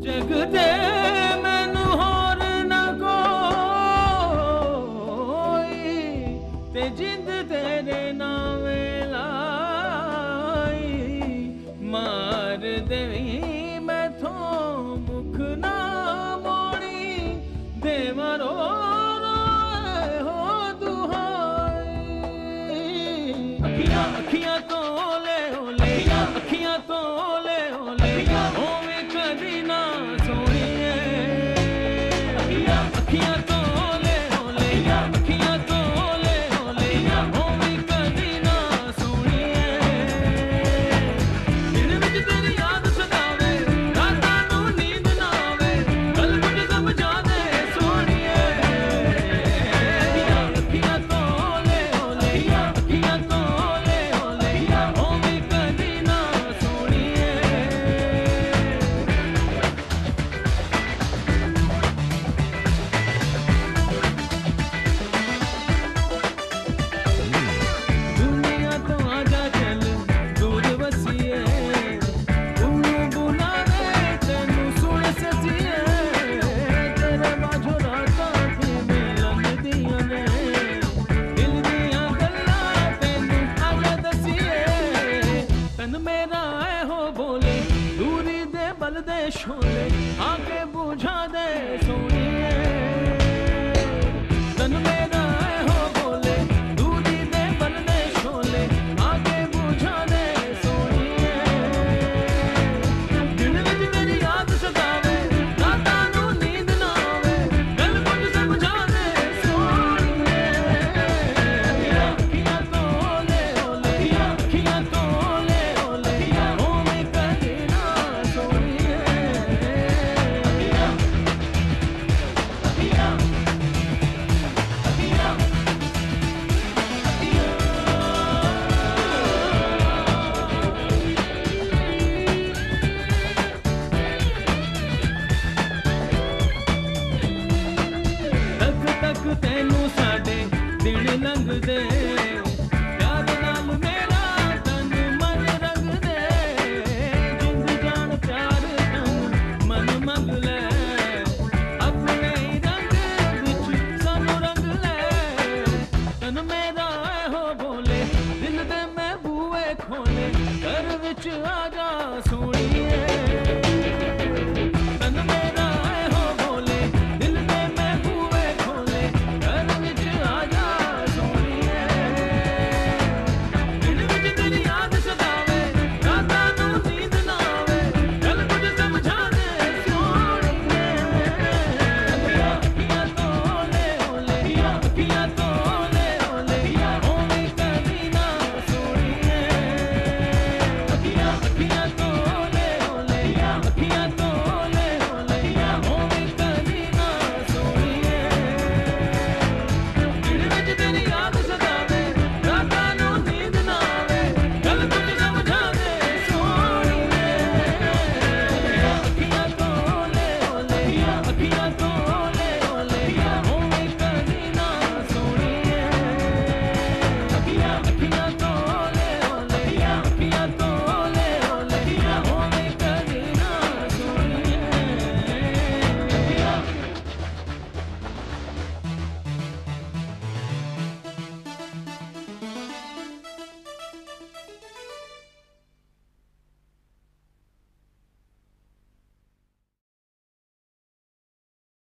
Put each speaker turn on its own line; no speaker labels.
ਜਗਦੇ ਮੈਨੂੰ ਹੋਰ ਨਾ ਕੋਈ ਤੇ ਜਿੰਦ ਤੇਰੇ ਨਾਮੇ ਮਾਰ ਦੇਵੀ, ਮੈਥੋਂ ਮੁਖ ਨਾ ਮੋੜੀ ਦੇ ਮਰੋ पल दे छोले आके बुझा दे सोनिए। விளங்குதே